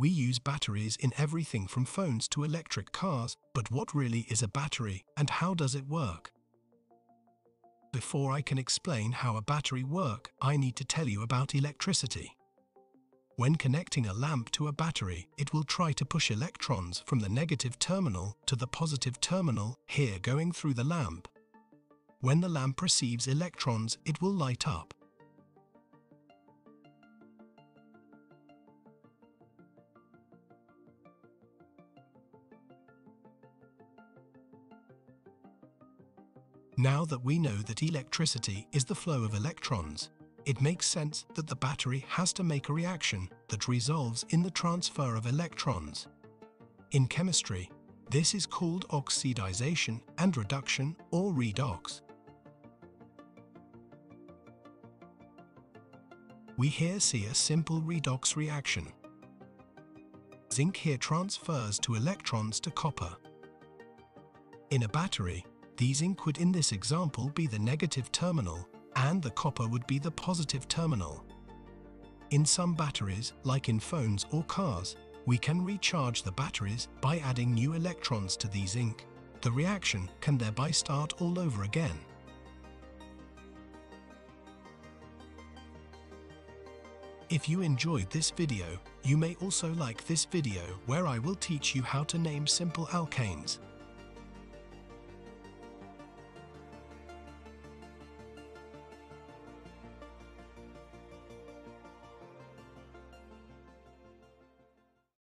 We use batteries in everything from phones to electric cars, but what really is a battery and how does it work? Before I can explain how a battery work, I need to tell you about electricity. When connecting a lamp to a battery, it will try to push electrons from the negative terminal to the positive terminal, here going through the lamp. When the lamp receives electrons, it will light up. Now that we know that electricity is the flow of electrons, it makes sense that the battery has two make a reaction that resolves in the transfer of electrons. In chemistry, this is called oxidization and reduction or redox. We here see a simple redox reaction. Zinc here transfers to electrons to copper. In a battery, the zinc would in this example be the negative terminal and the copper would be the positive terminal. In some batteries, like in phones or cars, we can recharge the batteries by adding new electrons to the zinc. The reaction can thereby start all over again. If you enjoyed this video, you may also like this video where I will teach you how to name simple alkanes.